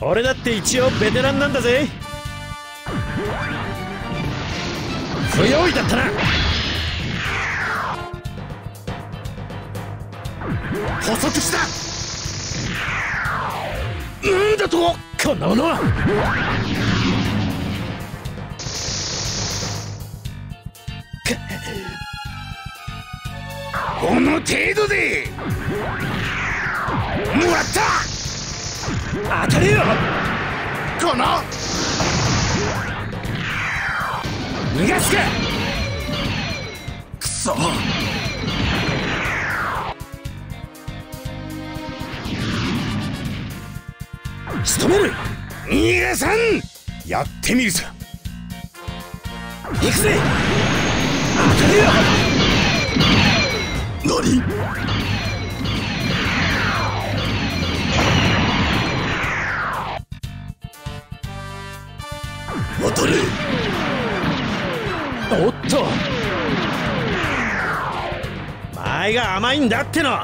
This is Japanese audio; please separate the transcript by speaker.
Speaker 1: 俺だって一応ベテランなんだぜ。不用意だったな。
Speaker 2: 補足した。なんだと
Speaker 1: こんなものは。
Speaker 2: この程度で。もらった。
Speaker 1: 当たれよ
Speaker 2: この。
Speaker 1: 逃がすか。
Speaker 2: くそ。
Speaker 1: 仕留める。
Speaker 2: 逃がさん。やってみるさ
Speaker 1: 行くぜ。当たれよ
Speaker 2: 何？
Speaker 1: おっと。前が甘いんだっての。